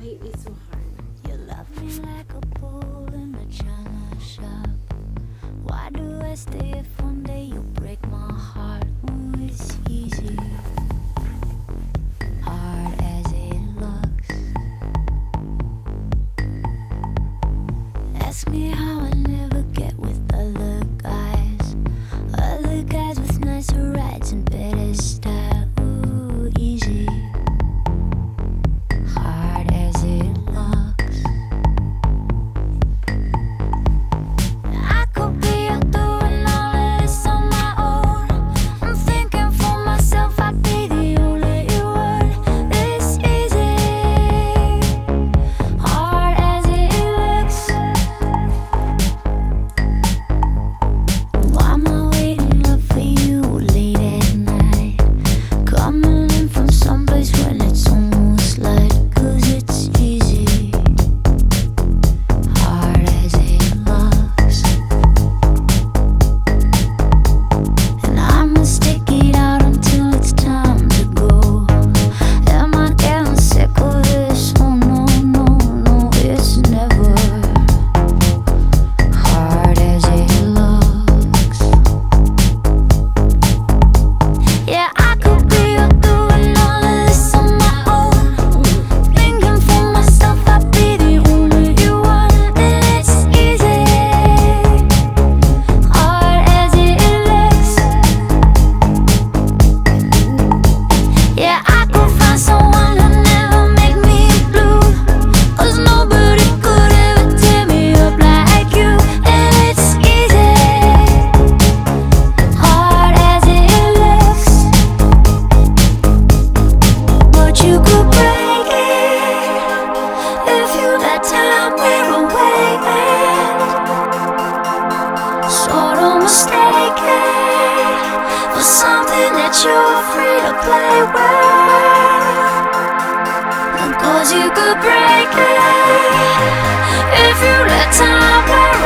Wait, it's so hard. You love me like a bull in a china shop. Why do I stay if one day you break my heart? Ooh, it's easy. Hard as it looks. Ask me how. something that you're free to play with. Cause you could break it If you let time